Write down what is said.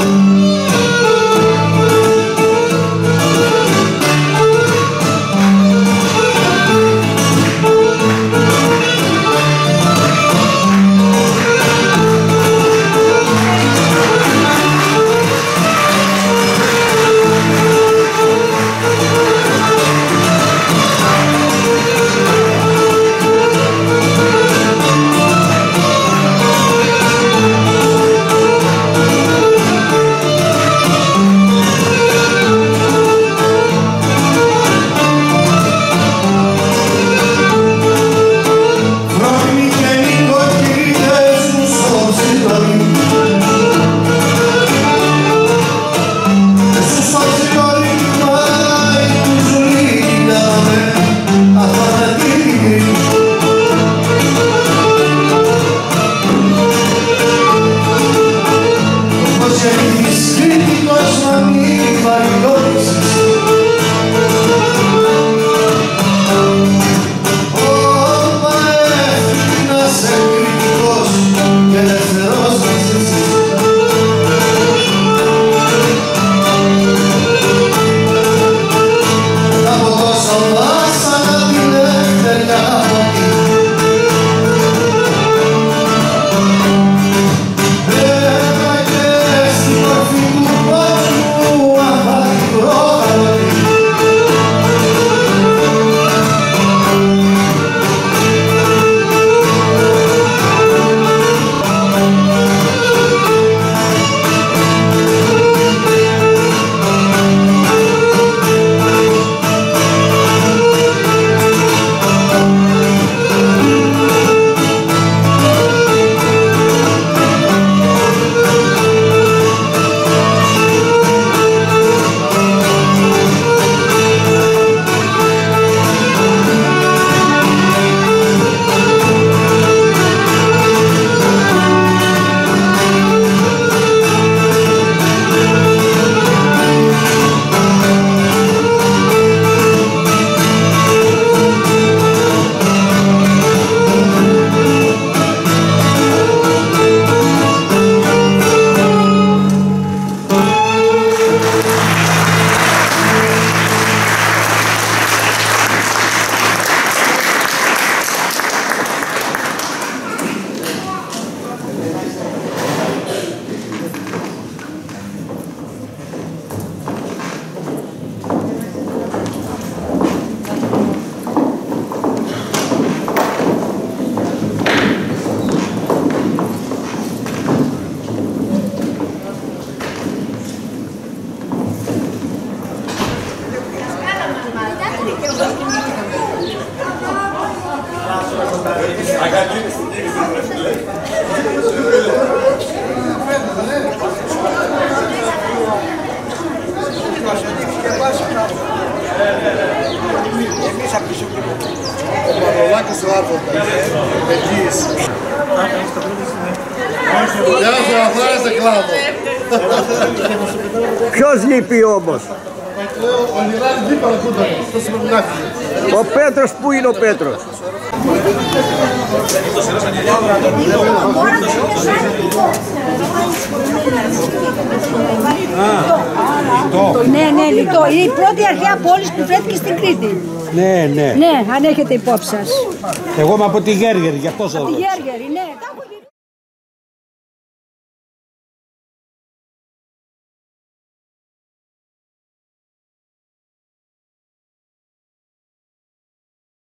Música Ja za vas, Klavo. Što si pio, bos? Ο Πέτρος, πού είναι ο Πέτρος. Ναι, ναι, λιτό. Είναι η πρώτη αρχαία πόλη που βρέθηκε στην Κρήτη. Ναι, ναι. Ναι, αν έχετε υπόψη σας. Εγώ είμαι από τη Γέργερη, γι' αυτό σας Από τη Γέργερη, ναι.